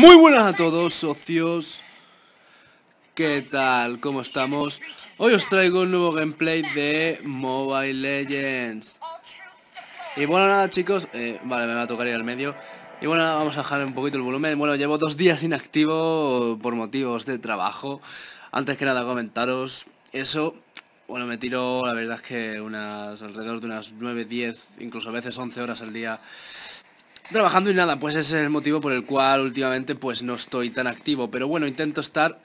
Muy buenas a todos, socios. ¿Qué tal? ¿Cómo estamos? Hoy os traigo un nuevo gameplay de Mobile Legends. Y bueno, nada, chicos. Eh, vale, me va a tocar ir al medio. Y bueno, vamos a bajar un poquito el volumen. Bueno, llevo dos días inactivo por motivos de trabajo. Antes que nada, comentaros eso. Bueno, me tiro, la verdad es que unas alrededor de unas 9, 10, incluso a veces 11 horas al día trabajando y nada, pues ese es el motivo por el cual últimamente pues no estoy tan activo. Pero bueno, intento estar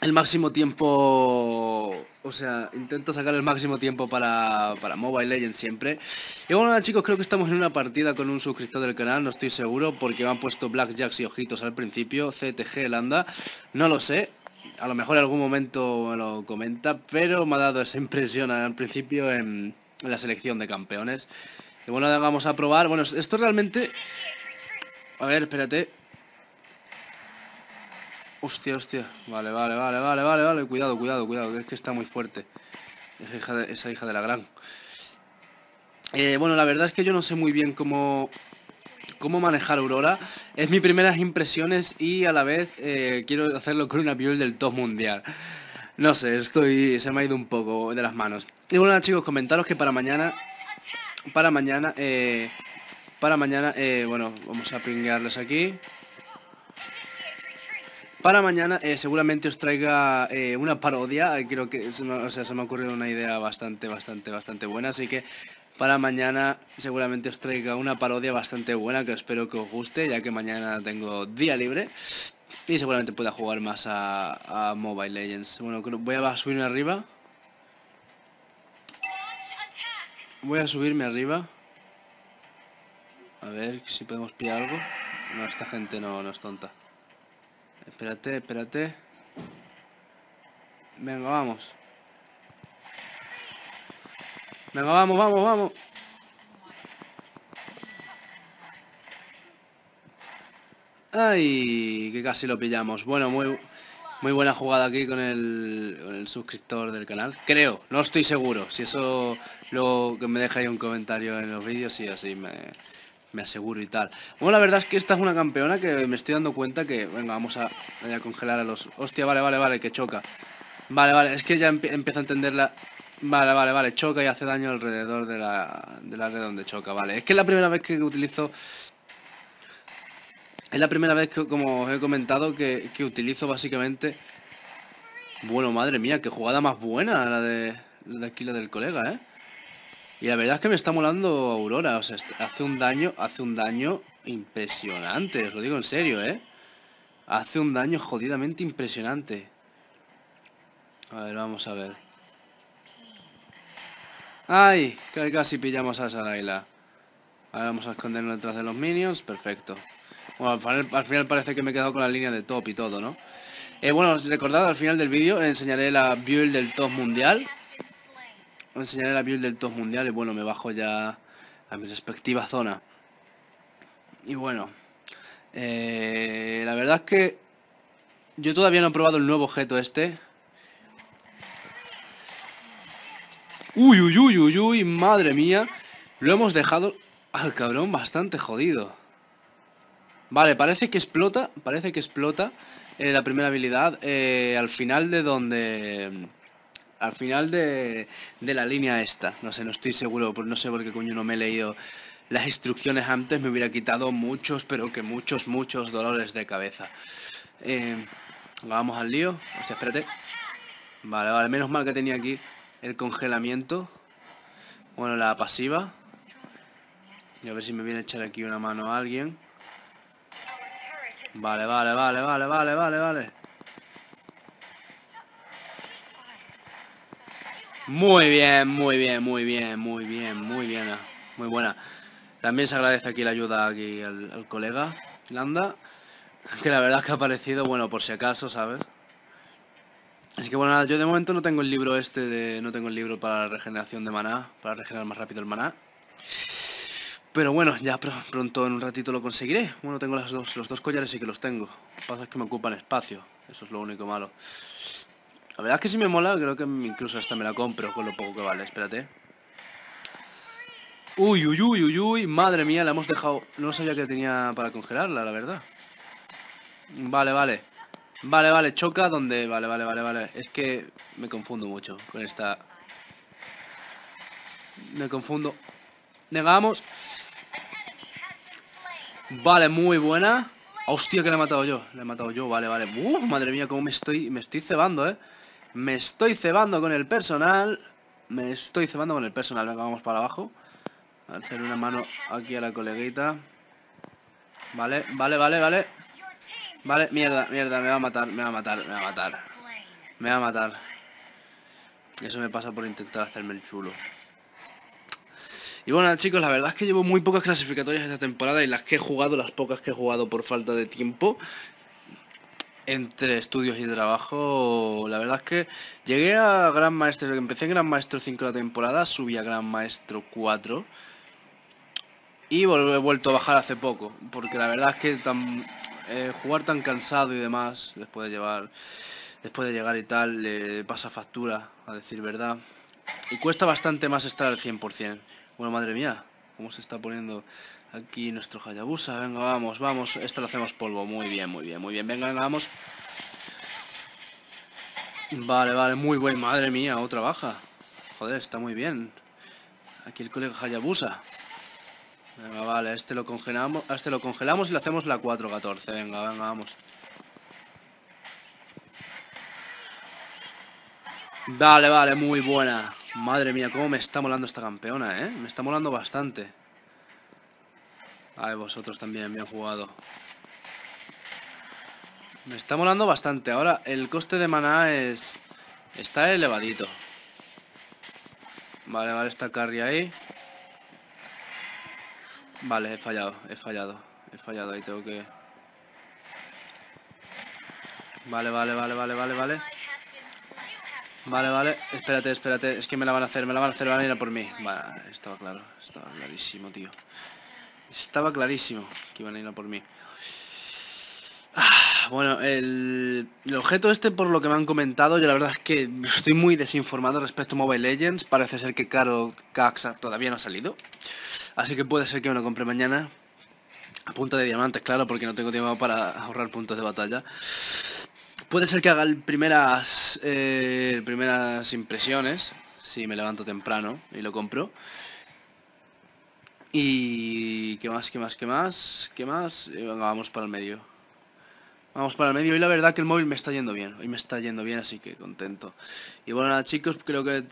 el máximo tiempo... O sea, intento sacar el máximo tiempo para, para Mobile Legends siempre. Y bueno, nada, chicos, creo que estamos en una partida con un suscriptor del canal, no estoy seguro, porque me han puesto Blackjacks y ojitos al principio, CTG Landa, no lo sé. A lo mejor en algún momento me lo comenta, pero me ha dado esa impresión al principio en la selección de campeones. Y bueno, vamos a probar. Bueno, esto realmente... A ver, espérate. Hostia, hostia. Vale, vale, vale, vale, vale, vale. Cuidado, cuidado, cuidado, que es que está muy fuerte. Esa hija de, la gran. Eh, bueno, la verdad es que yo no sé muy bien cómo, cómo manejar Aurora. Es mis primeras impresiones y a la vez eh, quiero hacerlo con una build del top mundial. No sé, estoy... se me ha ido un poco de las manos. Y bueno, chicos, comentaros que para mañana para mañana, eh, para mañana, eh, bueno, vamos a pinguearles aquí. Para mañana eh, seguramente os traiga eh, una parodia, creo que, o sea, se me ha ocurrido una idea bastante, bastante, bastante buena, así que para mañana seguramente os traiga una parodia bastante buena que espero que os guste, ya que mañana tengo día libre y seguramente pueda jugar más a, a Mobile Legends. Bueno, voy a subirme arriba. Voy a subirme arriba. A ver si podemos pillar algo. No, esta gente no, no es tonta. Espérate, espérate. Venga, vamos. Venga, vamos, vamos, vamos. Ay, que casi lo pillamos. Bueno, muy, muy buena jugada aquí con el, suscriptor del canal. Creo, no estoy seguro. Si eso Luego que me ahí un comentario en los vídeos y así me, aseguro y tal. Bueno, la verdad es que esta es una campeona que me estoy dando cuenta que... Venga, vamos a, congelar a los... Hostia, vale, vale, vale, que choca. Vale, vale, es que ya empiezo a entenderla... Vale, vale, vale, choca y hace daño alrededor de la, de la red donde choca, vale. Es que es la primera vez que utilizo... Es la primera vez que, como os he comentado, que, que utilizo básicamente... Bueno, madre mía, qué jugada más buena la de, la de aquí, la del colega, ¿eh? Y la verdad es que me está molando Aurora, hace un daño, hace un daño impresionante, os lo digo en serio, ¿eh? Hace un daño jodidamente impresionante. A ver, vamos a ver. ¡Ay! Casi pillamos a Saraila. Ahora vamos a escondernos detrás de los minions. Perfecto. Bueno, al final, parece que me he quedado con la línea de top y todo, ¿no? Eh, bueno, recordad, al final del vídeo enseñaré la build del top mundial. Enseñaré la build del top mundial y bueno, me bajo ya a mi respectiva zona. Y bueno, eh, la verdad es que yo todavía no he probado el nuevo objeto este. Uy, uy, uy, uy, uy, madre mía. Lo hemos dejado al cabrón bastante jodido. Vale, parece que explota, parece que explota eh, la primera habilidad eh, al final de donde al final de, la línea esta. No sé, no estoy seguro, no sé por qué coño no me he leído las instrucciones antes. Me hubiera quitado muchos, pero que muchos, muchos dolores de cabeza. Eh, vamos al lío. Hostia, espérate. Vale, vale, menos mal que tenía aquí el congelamiento. Bueno, la pasiva. Y a ver si me viene a echar aquí una mano alguien. Vale, vale, vale, vale, vale, vale, vale. Muy bien, muy bien, muy bien, muy bien, muy bien. Muy buena. También se agradece aquí la ayuda aquí al, colega Landa. Que la verdad es que ha aparecido, bueno, por si acaso, ¿sabes? Así que bueno, yo de momento no tengo el libro este de... No tengo el libro para la regeneración de maná, para regenerar más rápido el maná. Pero bueno, ya pronto en un ratito lo conseguiré. Bueno, tengo las dos, los dos collares sí que los tengo. Lo que pasa es que me ocupan espacio. Eso es lo único malo. La verdad es que si me mola, creo que incluso hasta me la compro con lo poco que vale. Espérate. Uy, uy, uy, uy, uy. Madre mía, la hemos dejado... No sabía que tenía para congelarla, la verdad. Vale, vale. Vale, vale, choca donde... Vale, vale, vale, vale. Es que me confundo mucho con esta... Me confundo. Negamos. Vale, muy buena. Hostia, que le he matado yo. Le he matado yo, vale, vale. Uf, madre mía, cómo me estoy... Me estoy cebando, eh. Me estoy cebando con el personal. Me estoy cebando con el personal. Venga, vamos para abajo. A hacer una mano aquí a la coleguita. Vale, vale, vale, vale. Vale, mierda, mierda, me va a matar, me va a matar, me va a matar. Me va a matar. Eso me pasa por intentar hacerme el chulo. Y bueno chicos, la verdad es que llevo muy pocas clasificatorias esta temporada y las que he jugado, las pocas que he jugado por falta de tiempo, entre estudios y trabajo, la verdad es que llegué a Gran Maestro, empecé en Gran Maestro 5 la temporada, subí a Gran Maestro 4 y he vuelto a bajar hace poco, porque la verdad es que eh, jugar tan cansado y demás, después de llevar, después de llegar y tal, le pasa factura, a decir verdad. Y cuesta bastante más estar al 100%. Bueno, madre mía, cómo se está poniendo aquí nuestro Hayabusa. Venga, vamos, vamos. Esto lo hacemos polvo. Muy bien, muy bien, muy bien. Venga, venga, vamos. Vale, vale, muy buen. Madre mía, otra baja. Joder, está muy bien. Aquí el colega Hayabusa. Venga, vale, este lo congelamos, este lo congelamos y le hacemos la 4-14. Venga, venga, vamos. Vale, vale, muy buena. Madre mía, cómo me está molando esta campeona, ¿eh? Me está molando bastante. Ay, vosotros también, bien jugado. Me está molando bastante. Ahora, el coste de maná es... Está elevadito. Vale, vale, está carry ahí. Vale, he fallado, he fallado. He fallado, ahí tengo que... Vale, vale, vale, vale, vale, vale. Vale, vale, espérate, espérate. Es que me la van a hacer, me la van a hacer, van a ir a por mí. Vale, estaba claro, estaba clarísimo, tío. Estaba clarísimo que iban a ir a por mí. Ah, bueno, el, objeto este, por lo que me han comentado, yo la verdad es que estoy muy desinformado respecto a Mobile Legends. Parece ser que Caro Caxa todavía no ha salido. Así que puede ser que me lo compre mañana. A punta de diamantes, claro, porque no tengo tiempo para ahorrar puntos de batalla. Puede ser que haga primeras, eh, primeras impresiones, si me levanto temprano y lo compro. Y... ¿Qué más, qué más, qué más? ¿Qué más? vamos para el medio. Vamos para el medio y la verdad que el móvil me está yendo bien. Hoy me está yendo bien, así que contento. Y bueno, chicos, creo que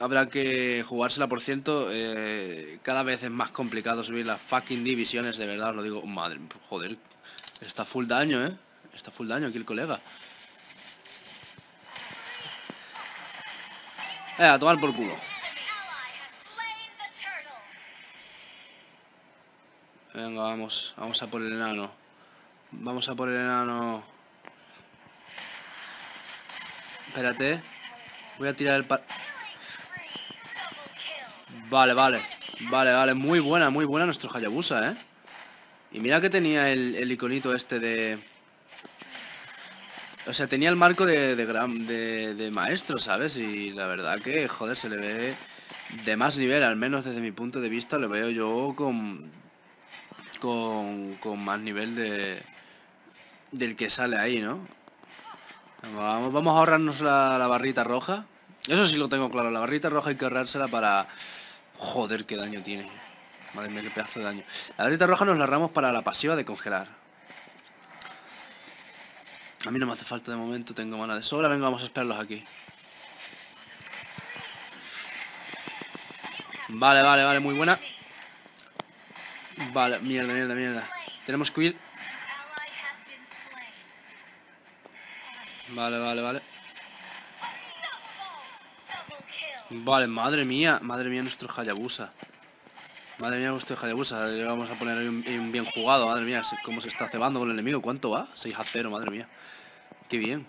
habrá que jugársela por ciento. Eh, cada vez es más complicado subir las fucking divisiones, de verdad, os lo digo. Madre, joder, está full daño, ¿eh? Está full daño aquí el colega. Eh, a tomar por culo. Venga, vamos. Vamos a por el enano. Vamos a por el enano. Espérate. Voy a tirar el par... Vale, vale. Vale, vale. Muy buena, muy buena nuestro Hayabusa, ¿eh? Y mira que tenía el, iconito este de... O sea, tenía el marco de, de, de, maestro, ¿sabes? Y la verdad que, joder, se le ve de más nivel, al menos desde mi punto de vista, lo veo yo con, con, con más nivel de del que sale ahí, ¿no? Vamos, vamos a ahorrarnos la, la, barrita roja. Eso sí lo tengo claro, la barrita roja hay que ahorrársela para Joder, qué daño tiene. Madre mía, qué pedazo de daño. La varita roja nos la ahorramos para la pasiva de congelar. A mí no me hace falta de momento, tengo mana de sobra. Venga, vamos a esperarlos aquí. Vale, vale, vale, muy buena. Vale, mierda, mierda, mierda. Tenemos que huir. Vale, vale, vale. Vale, madre mía, madre mía nuestro Hayabusa. Madre mía nuestro Hayabusa. Le vamos a poner un, bien jugado, madre mía, cómo se está cebando con el enemigo. ¿Cuánto va? 6 a 0, madre mía. Qué bien.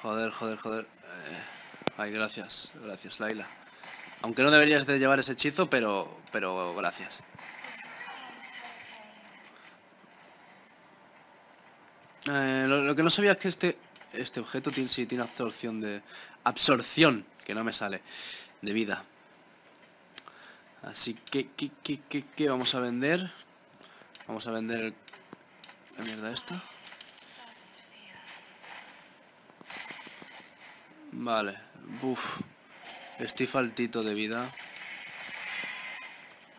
Joder, joder, joder. Eh, ay, gracias, gracias, Laila. Aunque no deberías de llevar ese hechizo, pero, pero gracias. Eh, lo, que no sabía es que este este objeto tiene, sí tiene absorción de absorción, que no me sale de vida. Así que, ¿qué, qué, qué, qué vamos a vender? Vamos a vender la mierda esta. Vale, uff. Estoy faltito de vida.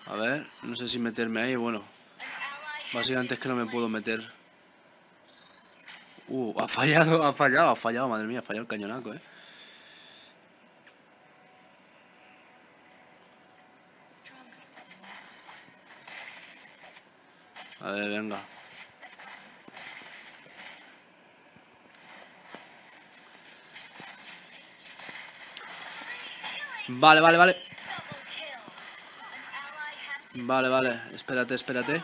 A ver, no sé si meterme ahí, bueno. Básicamente es que no me puedo meter. Uh, ha fallado, ha fallado, ha fallado, madre mía, ha fallado el cañonaco, eh. A ver, venga. Vale, vale, vale. Vale, vale. Espérate, espérate.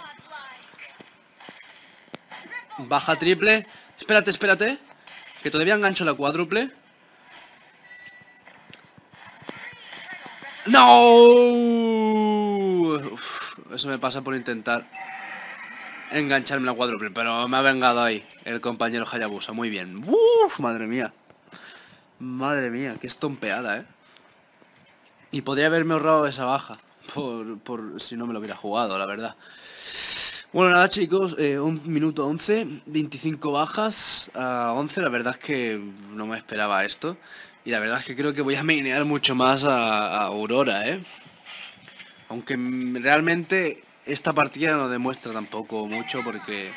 Baja triple. Espérate, espérate. Que todavía engancho la cuádruple. ¡No! eso me pasa por intentar engancharme la cuádruple. Pero me ha vengado ahí el compañero Hayabusa. Muy bien. Uf, madre mía. Madre mía, qué estompeada, ¿eh? Y podría haberme ahorrado esa baja. Por, por si no me lo hubiera jugado, la verdad. Bueno, nada chicos, eh, un minuto 11, 25 bajas a 11, la verdad es que no me esperaba esto. Y la verdad es que creo que voy a minear mucho más a, Aurora, ¿eh? Aunque realmente esta partida no demuestra tampoco mucho porque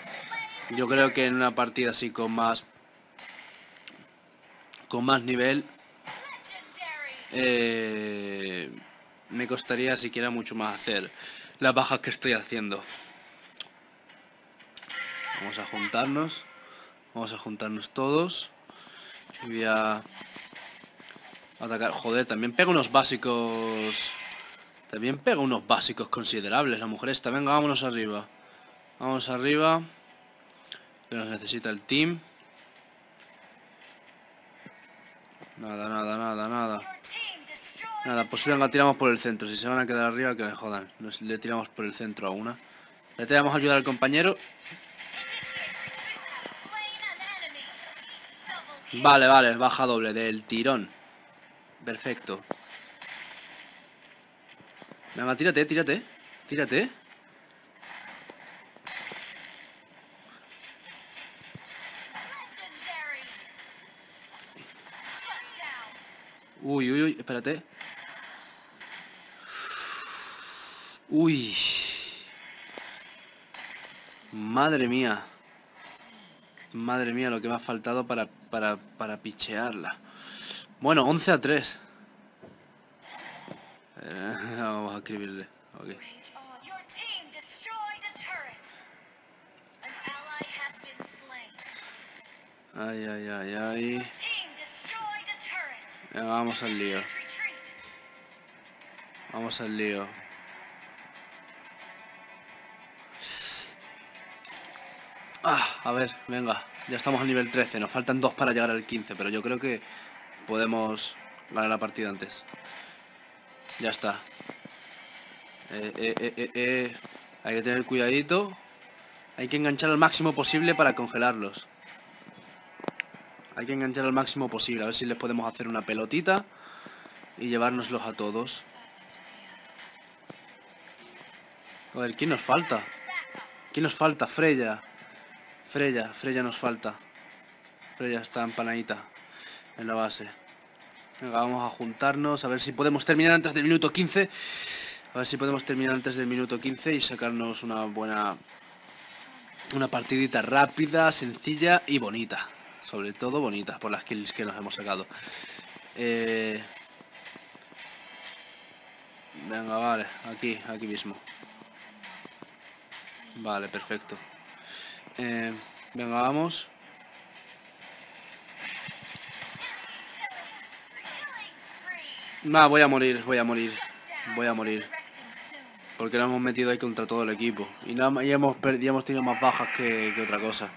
yo creo que en una partida así con más con más nivel eh, me costaría siquiera mucho más hacer las bajas que estoy haciendo. Vamos a juntarnos. Vamos a juntarnos todos. Y voy a atacar. Joder, también pega unos básicos. También pega unos básicos considerables la mujer esta. Venga, vámonos arriba. Vamos arriba. Que nos necesita el team. Nada, nada, nada, nada. Nada, pues venga, tiramos por el centro. Si se van a quedar arriba, que me jodan. Le tiramos por el centro a una. Le tenemos a ayudar al compañero. Vale, vale, baja doble del tirón. Perfecto. Venga, tírate, tírate. Tírate. Uy, uy, uy, espérate. Uy. Madre mía. Madre mía, lo que me ha faltado para, para, para pichearla. Bueno, 11 a 3. Eh, vamos a escribirle. Okay. Ay, ay, ay, ay. Venga, vamos al lío. Vamos al lío. Ah, a ver, venga. Ya estamos al nivel 13. Nos faltan dos para llegar al 15. Pero yo creo que podemos ganar la partida antes. Ya está. Eh, eh, eh. Hay que tener cuidadito. Hay que enganchar al máximo posible para congelarlos. Hay que enganchar al máximo posible. A ver si les podemos hacer una pelotita. Y llevárnoslos a todos. A ver, ¿quién nos falta? ¿Quién nos falta? Freya. Freya, Freya nos falta. Freya está empanadita en la base. Venga, vamos a juntarnos, a ver si podemos terminar antes del minuto 15. A ver si podemos terminar antes del minuto 15 y sacarnos una buena... Una partidita rápida, sencilla y bonita. Sobre todo bonita, por las kills que nos hemos sacado. Eh... Venga, vale, aquí, aquí mismo. Vale, perfecto. Eh, venga, vamos. Va, voy a morir, voy a morir. Voy a morir. Porque lo hemos metido ahí contra todo el equipo. Y, no, hemos, hemos tenido más bajas que, otra cosa.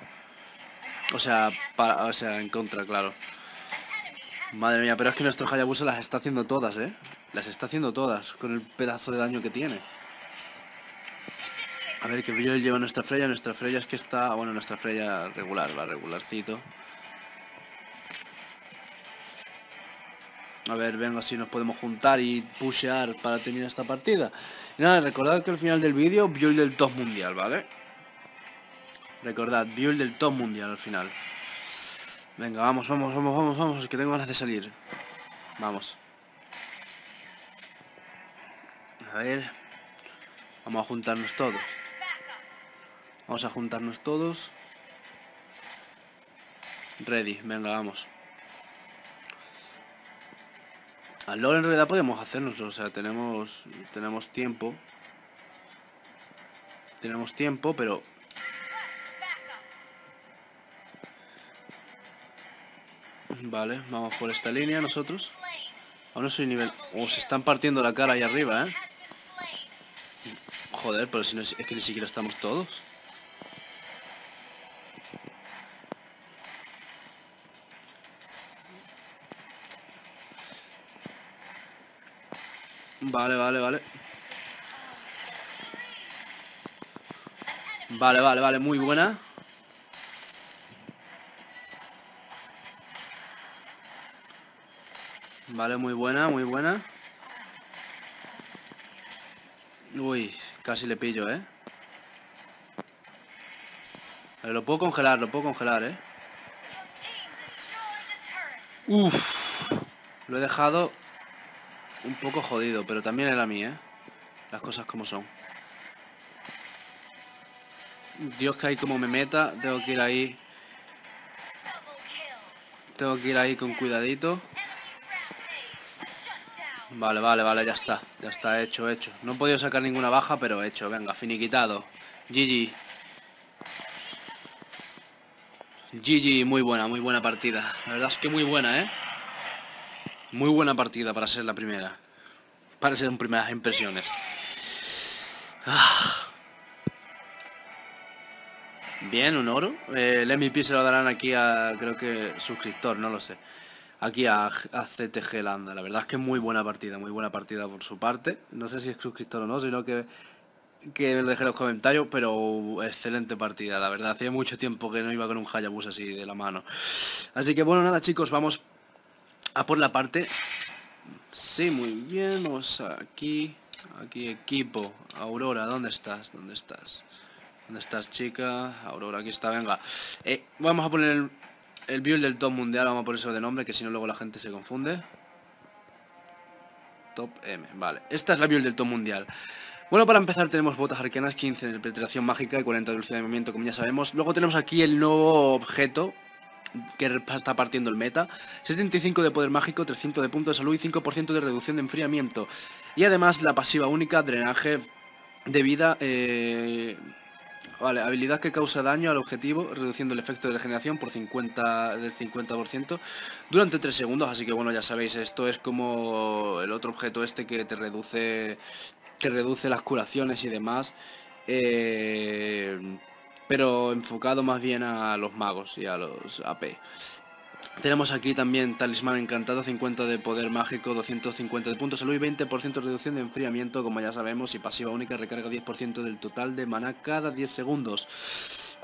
O sea, para, o sea, en contra, claro. Madre mía, pero es que nuestro Hayabusa las está haciendo todas, ¿eh? Las está haciendo todas, con el pedazo de daño que tiene. A ver, que yo lleva nuestra Freya. Nuestra Freya es que está... Bueno, nuestra Freya regular, va regularcito. A ver, venga, si nos podemos juntar y pushear para terminar esta partida. Nada, recordad que al final del vídeo, build del top mundial, ¿vale? Recordad, build del top mundial al final. Venga, vamos, vamos, vamos, vamos, vamos, que tengo ganas de salir. Vamos. A ver. Vamos a juntarnos todos. Vamos a juntarnos todos. Ready, venga, vamos. Al LOL en realidad podemos hacernos, o sea, tenemos tenemos tiempo. Tenemos tiempo, pero... Vale, vamos por esta línea nosotros. Aún no soy nivel... Oh, se están partiendo la cara ahí arriba, ¿eh? Joder, pero si no es, es que ni siquiera estamos todos. Vale, vale, vale. Vale, vale, vale, muy buena. Vale, muy buena, muy buena. Uy, casi le pillo, ¿eh? Vale, lo puedo congelar, lo puedo congelar, ¿eh? Uf, lo he dejado un poco jodido, pero también era mí, ¿eh? Las cosas como son. Dios que ahí como me meta, tengo que ir ahí. Tengo que ir ahí con cuidadito. Vale, vale, vale, ya está. Ya está hecho, hecho. No he podido sacar ninguna baja, pero hecho. Venga, finiquitado. GG. GG, muy buena, muy buena partida. La verdad es que muy buena, ¿eh? Muy buena partida para ser la primera. Para ser en primeras impresiones. Ah. Bien, un oro. Eh, el MVP se lo darán aquí a, creo que, suscriptor, no lo sé. Aquí a, CTG Landa. La verdad es que muy buena partida, muy buena partida por su parte. No sé si es suscriptor o no, sino que que lo deje en los comentarios, pero excelente partida, la verdad. Hacía mucho tiempo que no iba con un Hayabusa así de la mano. Así que bueno, nada chicos, vamos a por la parte... Sí, muy bien, vamos aquí, aquí equipo, Aurora, ¿dónde estás? ¿Dónde estás? ¿Dónde estás, chica? Aurora, aquí está, venga. Eh, vamos a poner el, el build del top mundial, vamos a poner eso de nombre, que si no luego la gente se confunde. Top M, vale. Esta es la build del top mundial. Bueno, para empezar tenemos botas arcanas, 15 de penetración mágica y 40 de velocidad de movimiento, como ya sabemos. Luego tenemos aquí el nuevo objeto, que está partiendo el meta, 75 de poder mágico, 300 de punto de salud y 5% de reducción de enfriamiento. Y además la pasiva única, drenaje de vida, eh, vale, habilidad que causa daño al objetivo, reduciendo el efecto de regeneración por 50, del 50% durante 3 segundos, así que bueno, ya sabéis, esto es como el otro objeto este que te reduce, que reduce las curaciones y demás. Eh, pero enfocado más bien a los magos y a los AP. Tenemos aquí también Talismán Encantado, 50 de poder mágico, 250 de puntos salud y 20% de reducción de enfriamiento, como ya sabemos, y pasiva única recarga 10% del total de maná cada 10 segundos.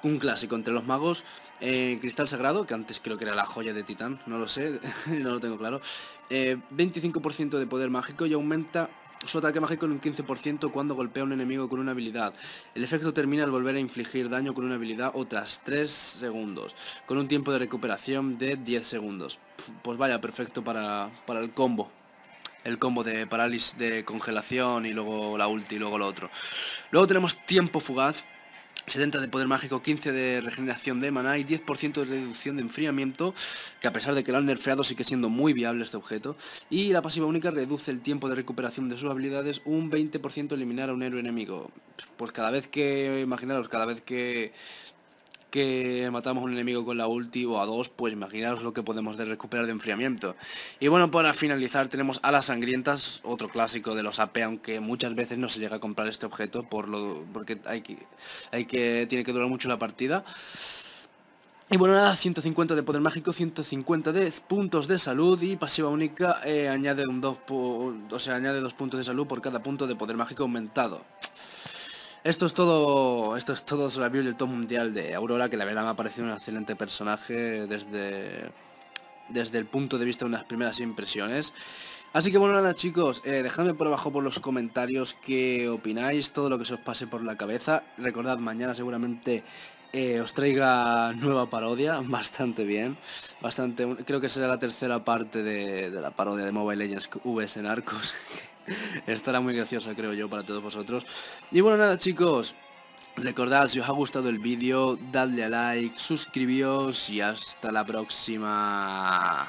Un clásico entre los magos, eh, Cristal Sagrado, que antes creo que era la joya de Titán, no lo sé, no lo tengo claro. 25% eh, de poder mágico y aumenta su ataque mágico en un 15% cuando golpea a un enemigo con una habilidad. El efecto termina al volver a infligir daño con una habilidad otras 3 segundos, con un tiempo de recuperación de 10 segundos. Pues vaya, perfecto para, para el combo. El combo de parálisis de congelación y luego la ulti y luego lo otro. Luego tenemos tiempo fugaz, 70 de poder mágico, 15 de regeneración de maná y 10% de reducción de enfriamiento, que a pesar de que lo han nerfeado sigue siendo muy viable este objeto. Y la pasiva única reduce el tiempo de recuperación de sus habilidades un 20% eliminar a un héroe enemigo. Pues cada vez que, imaginaros, cada vez que que matamos a un enemigo con la ulti o a dos, pues imaginaos lo que podemos de recuperar de enfriamiento. Y bueno, para finalizar tenemos a las sangrientas, otro clásico de los AP, aunque muchas veces no se llega a comprar este objeto por lo, porque hay que, hay que, tiene que durar mucho la partida. Y bueno, nada, 150 de poder mágico, 150 de puntos de salud y pasiva única eh, añade un dos, o sea, añade dos puntos de salud por cada punto de poder mágico aumentado. Esto es todo, esto es todo sobre la build del top mundial de Aurora, que la verdad me ha parecido un excelente personaje desde, desde el punto de vista de unas primeras impresiones. Así que bueno, nada chicos, eh, dejadme por abajo por los comentarios qué opináis, todo lo que se os pase por la cabeza. Recordad, mañana seguramente eh, os traiga nueva parodia, bastante bien. Bastante, creo que será la tercera parte de, la parodia de Mobile Legends VS Narcos. Estará muy graciosa, creo yo, para todos vosotros. Y bueno, nada chicos, Recordad, si os ha gustado el vídeo, dadle a like, suscribíos y hasta la próxima.